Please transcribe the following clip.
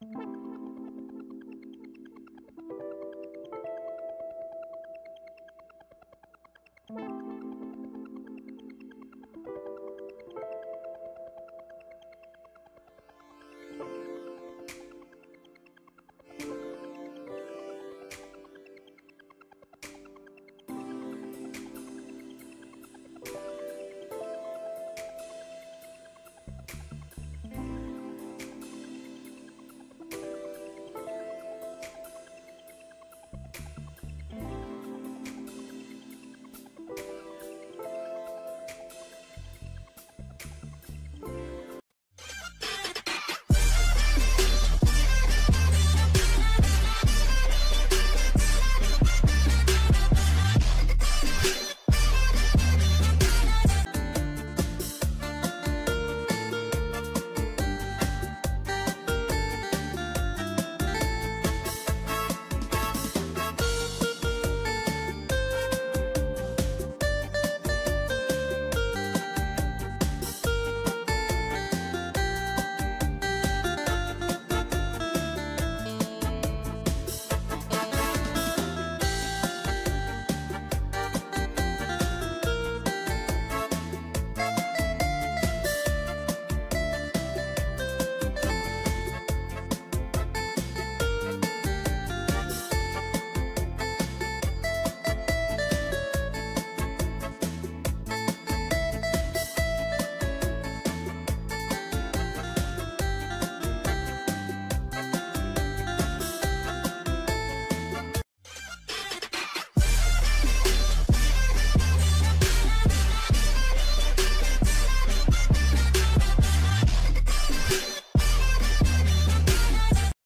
you